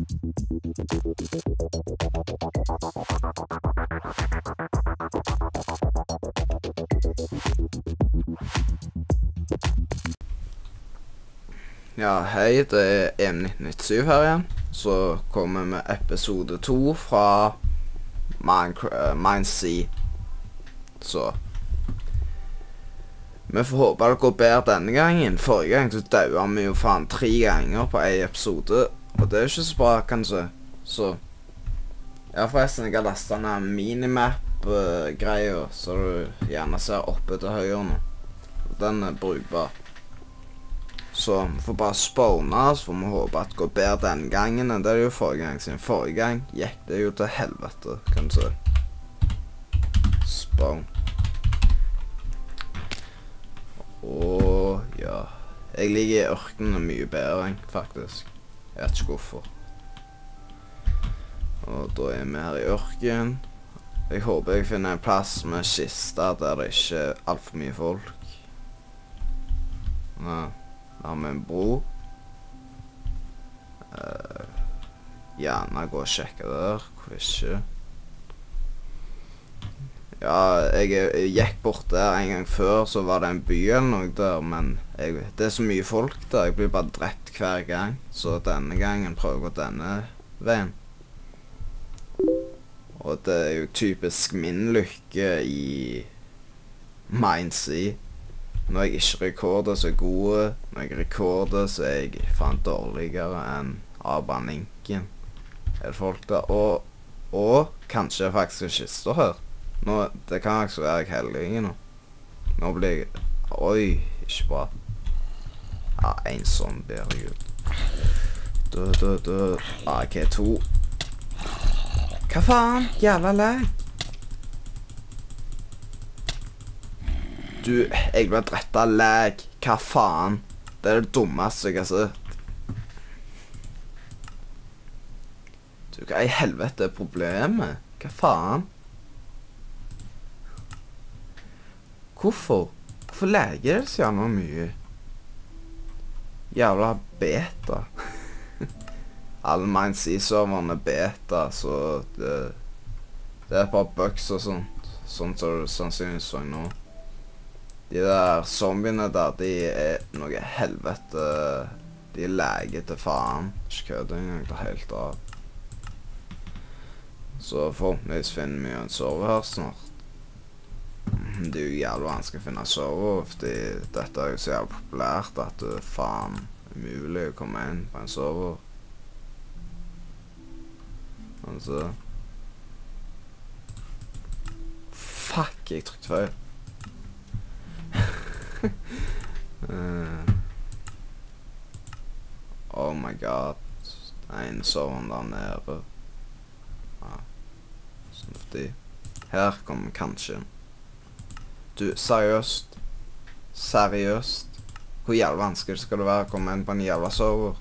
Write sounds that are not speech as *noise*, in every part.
Ja, hei, det er EM1997 her igjen. Så kommer vi med episode to fra Mindsea. Så Vi får håpe det går bedre denne gangen. Forrige gang så daua vi jo faen tre ganger på én episode. Og det er jo ikke så bra, kanskje. Så Ja, forresten, jeg har lasta ned minimap-greia, så du gjerne ser oppe til høyre nå. Den er brukbar. Så vi får bare spåne, så får vi håpe at det går bedre denne gangen enn det det gjorde forrige gang. Siden forrige gang gikk det jo til helvete, kan du si. Spawn. Å ja. Jeg liker ørkenen mye bedre, faktisk. Jeg vet ikke hvorfor. Og da er vi her i ørken. Jeg håper jeg finner en plass med kiste der det ikke er altfor mye folk. Ja. Da har vi en bro. Uh, gjerne gå og sjekke der, hvorfor ikke. Ja, jeg, jeg gikk bort der en gang før, så var det en by eller noe der, men jeg, det er så mye folk der. Jeg blir bare drept hver gang, så denne gangen prøver jeg å gå denne veien. Og det er jo typisk min lykke i Mindsea. Når jeg ikke rekorder, så er jeg. Når jeg rekorder, så er jeg faen dårligere enn Abaninken. Er det folk der? Og, og kanskje faktisk er kista her. Nå, det kan ikke være jeg heldig nå. Nå blir jeg Oi, ikke bra. Ja, en zombie, herregud. Død, død, død. AK2. Hva faen? Jævla lag. Du, jeg ble drept av lag. Hva faen? Det er det dummeste jeg har sett. Du, hva i helvete er problemet? Hva faen? Hvorfor? Hvorfor leger dere så gjerne mye? Jævla beta. *laughs* Alle Mindsea-serverne er beta, så det, det er et par bugs og sånt. Sånn som du sannsynligvis så nå. De der zombiene der, de er noe helvete De er lege til faen. Ikke kødd engang. Det er helt av. Så forhåpentligvis finner vi jo en server her snart. Det er jo jævlig vanskelig å finne server, fordi dette er jo så jævlig populært at det er faen umulig å komme inn på en server. Altså Fuck, jeg trykte feil. uh, *laughs* oh my god. En server der nede. Ja. Sånn fordi Her kommer kanskje Du, seriøst? Seriøst? Hvor jævlig vanskelig skal det være å komme inn på en jævla server?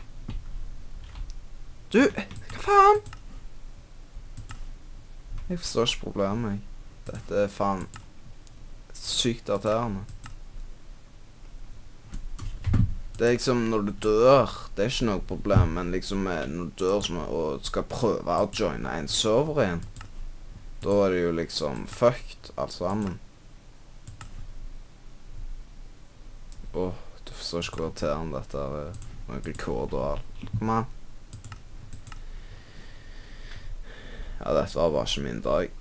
Du, hva faen? Jeg forstår ikke problemet, jeg. Dette er faen sykt irriterende. Det er liksom når du dør, det er ikke noe problem, men liksom eh, når du dør og skal prøve å joine en server igjen, da er det jo liksom fucked alt sammen. Åh, du forstår ikke hvor irriterende dette er. Med rekord og alt. Kom an. Ja, dette var bare ikke min dag.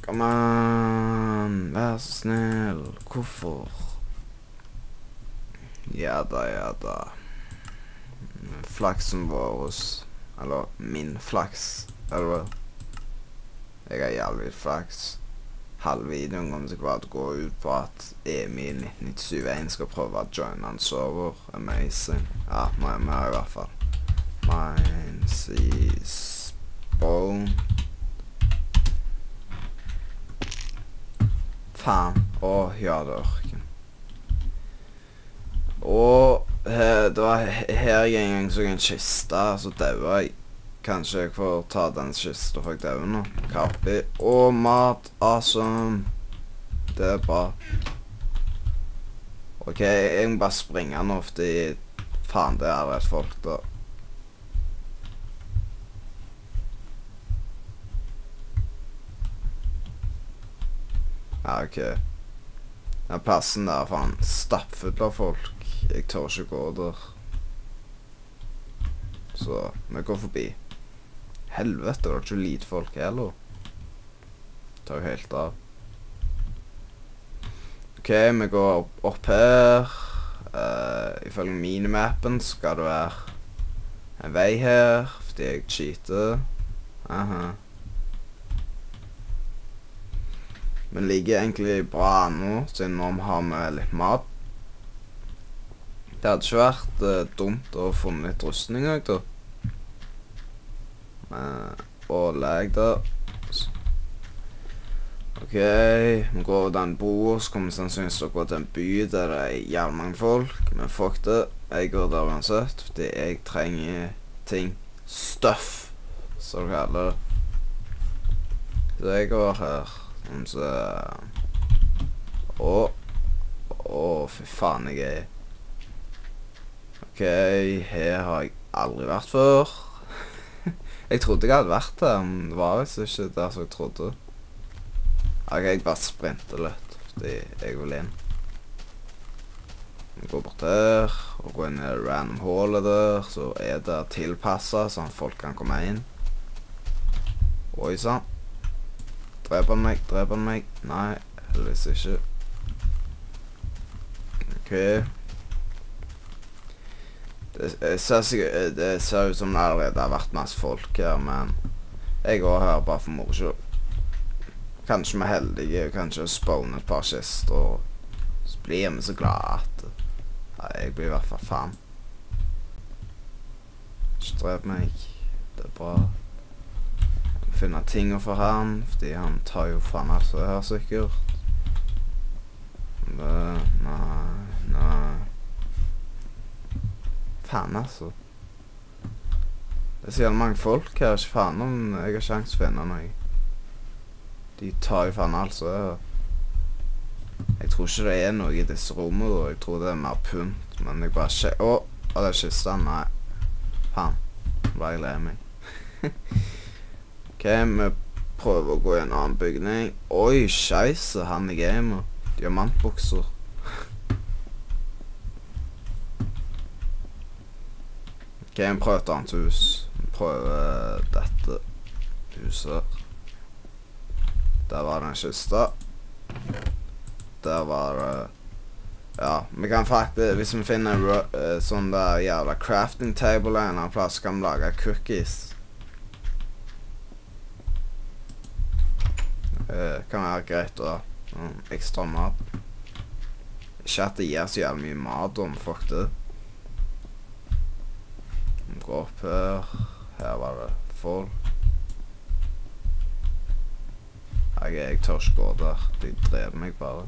Kom an, vær så snill. Hvorfor? Ja da, ja da. Flaksen vår Eller min flaks, er vel. Jeg har jævlig flaks. Halve videoen kommer til å gå ut på at Emil1971 skal prøve å joine en server. Amazing. Ja, vi har i hvert fall. Mindsea Bone. Faen. Å, ja, det ørken. Og eh, det var her jeg en gang så en kiste, så daua jeg. Kanskje jeg får ta den kista fra dauen nå. Kaffe og mat. Awesome. Det er bra. OK, jeg må bare springe nå, fordi faen, det er rett folk, da. Ja, OK. Den plassen der er faen stappfull av folk. Jeg tør ikke gå der. Så vi går forbi. Helvete, det er ikke lite folk heller. Tar jo helt av. OK, vi går opp, opp her. Uh, ifølge minimappen skal det være en vei her, fordi jeg cheater. Aha. Men ligger egentlig bra nå, siden nå har vi litt mat. Det hadde ikke vært uh, dumt å få litt rustning òg, da. Og leg der. OK, vi går over den broa, så kommer vi sannsynligvis til å gå til en by der det er jævlig mange folk. Men fuck det. Jeg går der uansett, fordi jeg trenger ting. Stuff, som du kaller det. Så jeg går her. Sånn så Å. Å, fy faen, jeg er OK, her har jeg aldri vært før. Jeg trodde jeg hadde vært der, men det var visst ikke der som jeg trodde. OK, jeg bare sprinter litt, fordi jeg vil inn. Jeg går bort der, og går inn i random hullet der, så er det tilpassa, sånn at folk kan komme inn. Oi sann. Dreper han meg? Dreper han meg? Nei, heldigvis ikke. OK. Det, ser, sikkert, det ser ut som det allerede har vært masse folk her, men jeg går her bare for moro skyld. Kanskje vi er heldige, kanskje spawner et par kister, og så blir vi så glade at Nei, jeg blir i hvert fall faen. Ikke drep meg. Det er bra. Finne tinga for han, fordi han tar jo faen alt som er her, sikkert. Det, nei, nei Faen, altså. Det er så jævlig mange folk her. Ikke faen om jeg har sjanse til å finne noe. De tar jo faen alt som er her. Jeg tror ikke det er noe i disse rommene. da. Jeg tror det er mer pynt. Men jeg bare ikke Å! Oh, det er kista. Nei. Faen. Nå ble jeg lei meg. *laughs* OK, vi prøver å gå i en annen bygning. Oi, scheisse. Han er gamer. Diamantbukser. OK, vi prøver et annet hus. Vi prøver dette huset. Der var den kista. Der var det Ja, vi kan faktisk Hvis vi finner en uh, sånn der jævla crafting table en annen plass, kan vi lage cookies. Uh, kan være greit å ekstra mat. Ikke at det gir så jævlig mye mat om fuck det. Går opp her. Her var det full. Jeg, jeg tør ikke gå der. De dreper meg bare.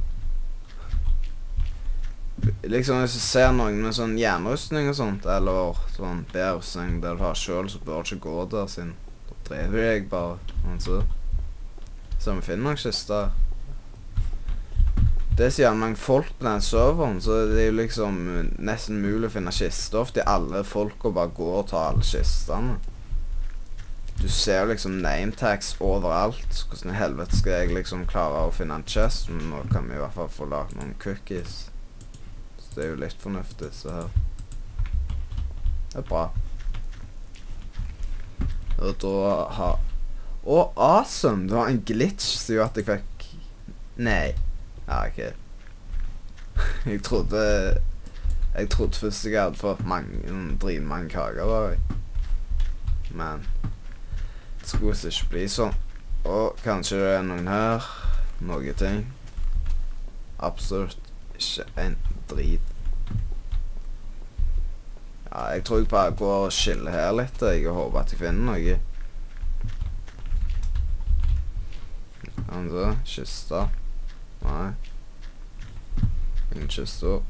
Liksom Hvis du ser noen med sånn jernrustning og sånt, eller sånn bedrustning der du har sjøl, så bør du ikke gå der, siden da dreper de deg bare. Altså. Så vi finner nok kister. Det er så jævlig mange folk på den serveren, så det er jo liksom nesten mulig å finne kister. Fordi alle folka bare går og tar alle kistene. Du ser liksom nametags overalt. Hvordan i helvete skal jeg liksom klare å finne en chest? Nå kan vi i hvert fall få lagd noen cookies. Så det er jo litt fornuftig, så her. Det er bra. Og da har Å, awesome! Det var en glitch som gjorde at jeg fikk Nei. Ja, OK. *laughs* jeg trodde Jeg trodde først jeg hadde fått mange dritmange kaker, bare. Men det skulle visst ikke bli sånn. Og kanskje det er noen her. Noen ting. Absolutt ikke en drit. Ja, jeg tror jeg bare går og skiller her litt. Jeg håper at jeg finner noe. Andre kiste. Nei. Ingen kister.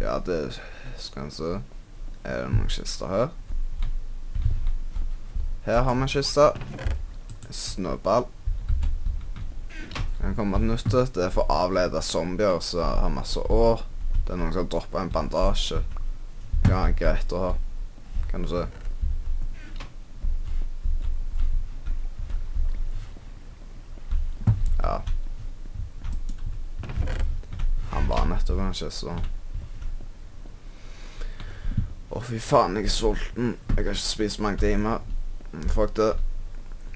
Ja, det skal en se. Er det noen kister her? Her har vi en kiste. Snøball. Kan komme til nytte. Det er for å avlede zombier som har masse år. Det er noen som har droppa en bandasje. Ja, greit å ha. Kan du se. Ja. Var nettopp kanskje, så Å, fy faen, jeg er sulten. Jeg har ikke spist mange timer. Mm, Fuck det.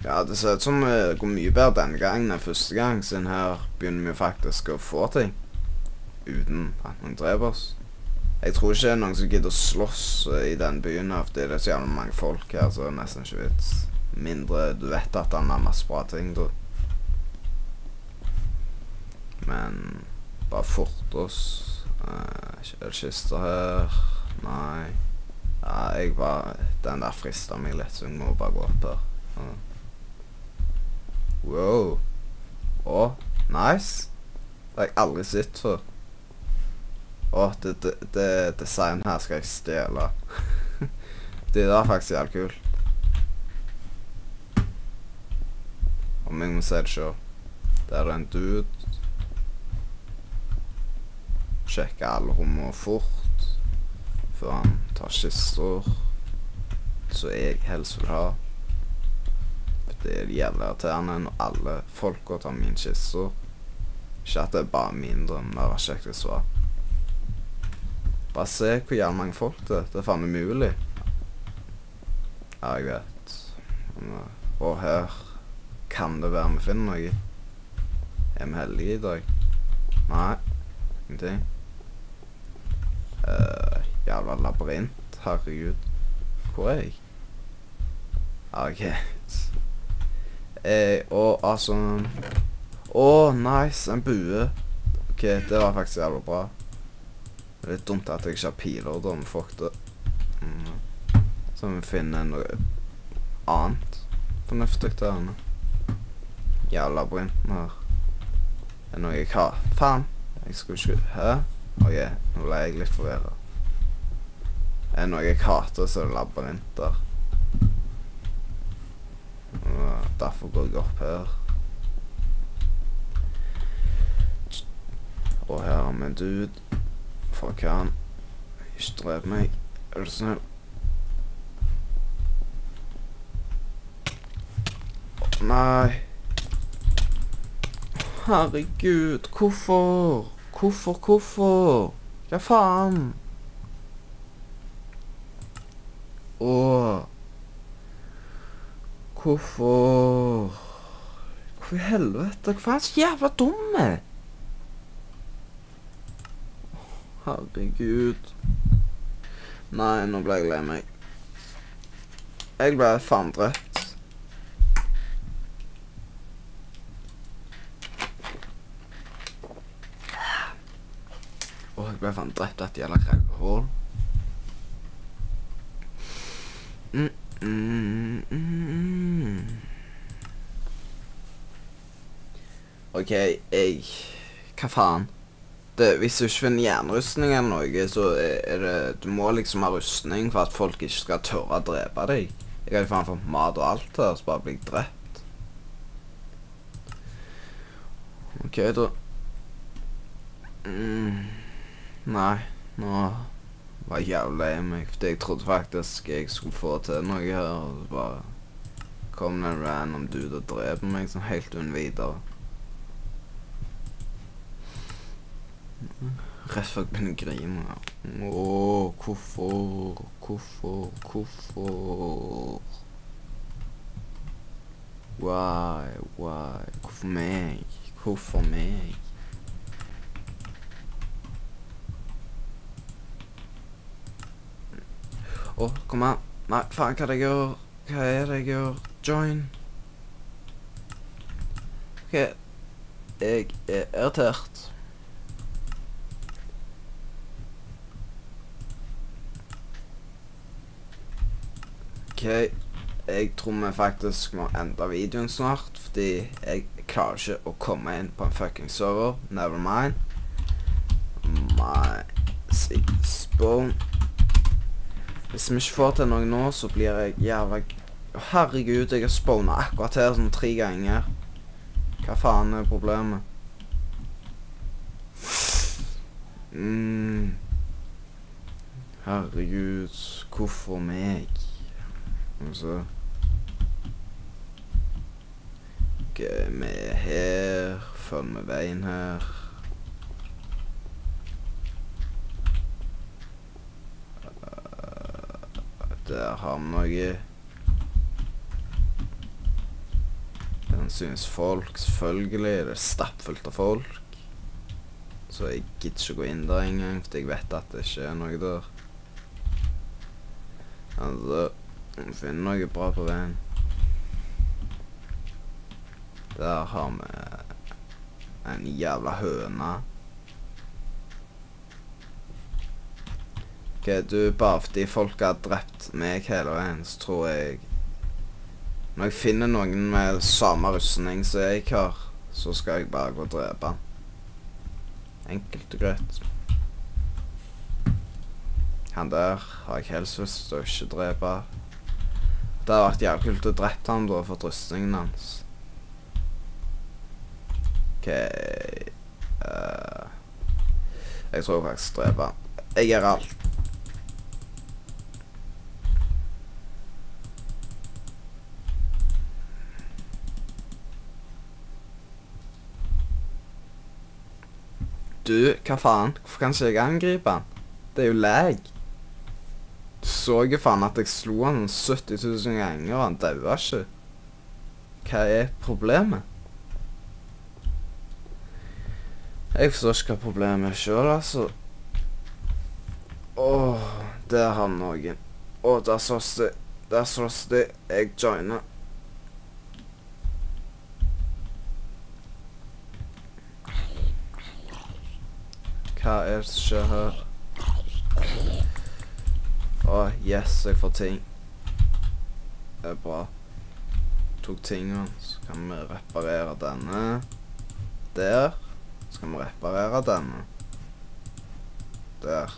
Ja, det ser ut som det går mye bedre denne gangen enn første gang, siden her begynner vi faktisk å få ting. Uten at noen dreper oss. Jeg tror ikke det er noen som gidder å slåss eh, i den byen her, fordi det er så jævlig mange folk her, så det er nesten ikke vits. Mindre du vet at han har masse bra ting, du. Men bare fort oss. Uh, er her? Nei. Ja, jeg bare Den der frista meg litt, så jeg må bare gå opp her. Ja. Wow. Å, nice. Det har jeg aldri sett før. Å, det, det, det designet her skal jeg stjele. *laughs* det der er faktisk jævlig kult. Om jeg må si det sjøl. Der er en dude. Sjekker alle rommene fort før han tar kister som jeg helst vil ha. Det er jævlig irriterende når alle folka tar min kister. Ikke at det er bare min drøm, det var kjekt å svare. Bare se hvor jævlig mange folk det er. Det er faen umulig. Ja, jeg vet. Men, Og her kan det være vi finner noe. Er vi heldige i dag? Nei. Ingenting. Uh, jævla labyrint. Herregud. Hvor er jeg? OK. greit. Eh, og altså Å, nice! En bue. OK, det var faktisk jævla bra. Det er litt dumt at jeg ikke har piler, da, men fuck det. Mm. Så vi finner noe annet fornuftig der inne. Jævla labyrinten her. Det er noe jeg har. Faen! Jeg skulle ikke Hæ? OK, nå ble jeg litt forvirra. Er det noe jeg hater, så er det labyrinter. Derfor går jeg opp her. Og her har vi en dude. Fuck han. Ikke drep meg. Er du snill? Nei. Herregud, hvorfor? Hvorfor, hvorfor? Hva faen? Åh. Hvorfor? Hvorfor i helvete? Hvorfor er han så jævla dumme? Herregud. Nei, nå ble jeg lei meg. Jeg ble faen drept. Å, jeg ble faen drept av et jævla rauhull. Mm, mm, mm. OK, jeg Hva faen? Det, hvis du ikke finner jernrustning eller noe, så er det Du må liksom ha rustning for at folk ikke skal tørre å drepe deg. Jeg jo faen fått mat og alt her, så bare blir jeg drept. OK, da mm. Nei, nå var jeg jævlig lei meg, fordi jeg trodde faktisk jeg skulle få til noe her, og så bare kom det en random dude og dreper meg sånn helt uten videre. Rett før jeg begynner å grine. Å, hvorfor, hvorfor, hvorfor? Why, why? Hvorfor meg? Hvorfor meg? Å, kom an. Nei, faen, hva er det jeg gjør? Hva er det jeg gjør? Join. OK. Jeg er irritert. OK. Jeg tror vi faktisk må endre videoen snart, fordi jeg klarer ikke å komme inn på en fucking server. Never mind. My spawn. Hvis vi ikke får til noe nå, så blir jeg jævla Herregud, jeg har spona akkurat her sånn tre ganger. Hva faen er problemet? Mm. Herregud, hvorfor meg? Altså Vi er her. Følg med veien her. Eh, Der har vi noe. Den synes folk, selvfølgelig. Det er stappfullt av folk. Så jeg gidder ikke gå inn der engang, for jeg vet at det ikke er noe der. Altså, vi finner noe bra på veien. Der har vi en jævla høne. Ok, du, bare fordi folk har drept meg hele veien, så tror jeg Når jeg finner noen med samme rustning som jeg har, så skal jeg bare gå og drepe han. Enkelt og greit. Han der har jeg helst lyst til å ikke drepe. Det hadde vært jævlig kult å drepe han da fått rustningen hans. OK uh, Jeg tror faktisk drepe. Jeg gjør alt. Du, hva faen? Hvorfor kan ikke jeg angripe han? Det er jo lag. Du så jo faen at jeg slo han 70 000 ganger, og han daua ikke. Hva er problemet? Jeg forstår ikke hva problemet er sjøl, altså. Åh, der har noen. Å, der slåss de. Der slåss de. Jeg joiner. Hva er det som skjer her? Å, yes, jeg får ting. Det er bra. Tok tingene, så kan vi reparere denne. Der. Så kan vi reparere denne. Der.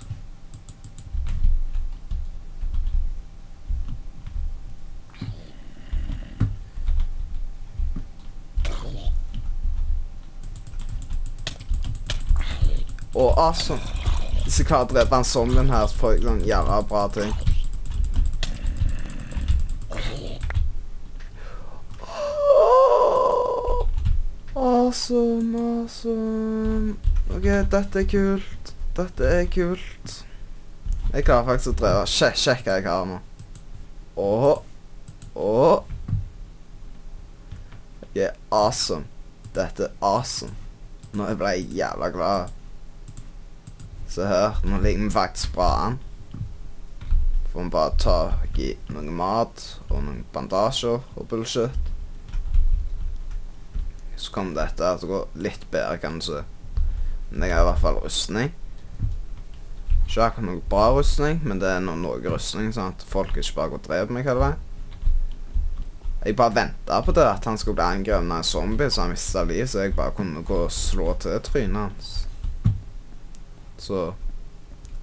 Og awesome. Hvis jeg klarer å drepe en zombien her, så får jeg sånn jævla bra ting. Awesome, awesome. OK, dette er kult. Dette er kult. Jeg klarer faktisk å drepe Sjekk, sjekk hva jeg har nå. Åh. Åh. Jeg er awesome. Dette er awesome. Nå ble jeg jævla glad. Se her, nå ligger vi faktisk bra an. Får vi bare tak i noe mat og noen bandasjer og bullshit. Så kommer dette til å gå litt bedre, kanskje. Men jeg har i hvert fall rustning. Ikke akkurat noe bra rustning, men det er noe, noe rustning, sånn at folk ikke bare går og dreper meg hele veien. Jeg bare venta på det, at han skulle bli angrepet av en zombie, så han mista livet, så jeg bare kunne gå og slå til trynet hans. Så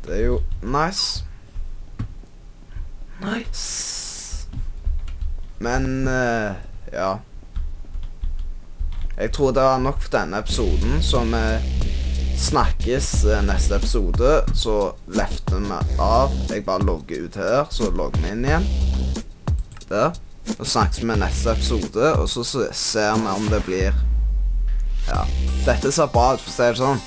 det er jo nice. Nice. Men uh, ja. Jeg tror det var nok for denne episoden, så vi snakkes eh, neste episode. Så lefter vi av. Jeg bare logger ut her, så logger vi inn igjen. Der. Så snakkes vi neste episode, og så ser vi om det blir Ja. Dette ser bra ut, for å si det sånn.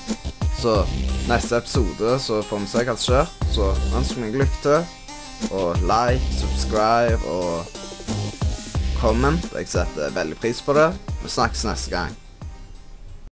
Så neste episode så får vi se hva som skjer. Så ønsker meg lykke til. Og like, subscribe og comment. Jeg setter veldig pris på det. Vi snakkes neste gang.